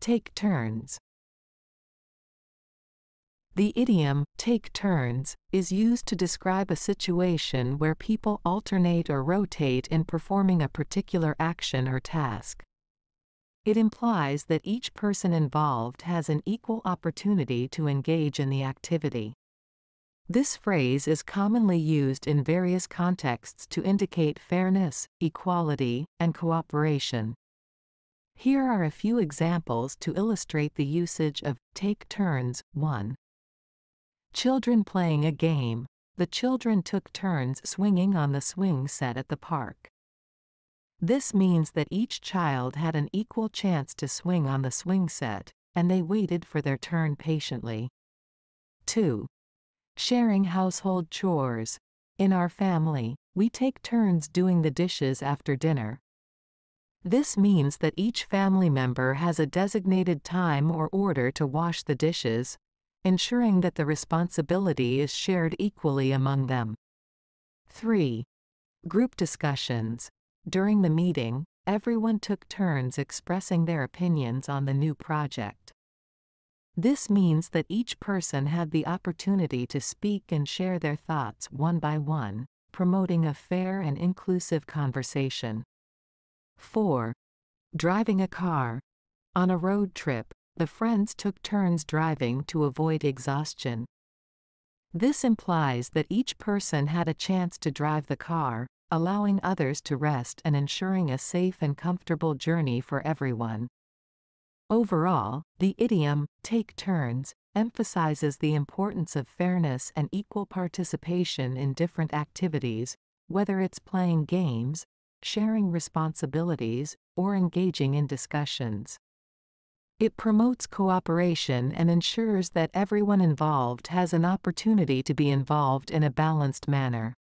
take turns. The idiom, take turns, is used to describe a situation where people alternate or rotate in performing a particular action or task. It implies that each person involved has an equal opportunity to engage in the activity. This phrase is commonly used in various contexts to indicate fairness, equality, and cooperation. Here are a few examples to illustrate the usage of take turns. 1. Children playing a game. The children took turns swinging on the swing set at the park. This means that each child had an equal chance to swing on the swing set, and they waited for their turn patiently. 2. Sharing household chores. In our family, we take turns doing the dishes after dinner. This means that each family member has a designated time or order to wash the dishes, ensuring that the responsibility is shared equally among them. 3. Group discussions. During the meeting, everyone took turns expressing their opinions on the new project. This means that each person had the opportunity to speak and share their thoughts one by one, promoting a fair and inclusive conversation. 4. Driving a car. On a road trip, the friends took turns driving to avoid exhaustion. This implies that each person had a chance to drive the car, allowing others to rest and ensuring a safe and comfortable journey for everyone. Overall, the idiom, take turns, emphasizes the importance of fairness and equal participation in different activities, whether it's playing games, sharing responsibilities, or engaging in discussions. It promotes cooperation and ensures that everyone involved has an opportunity to be involved in a balanced manner.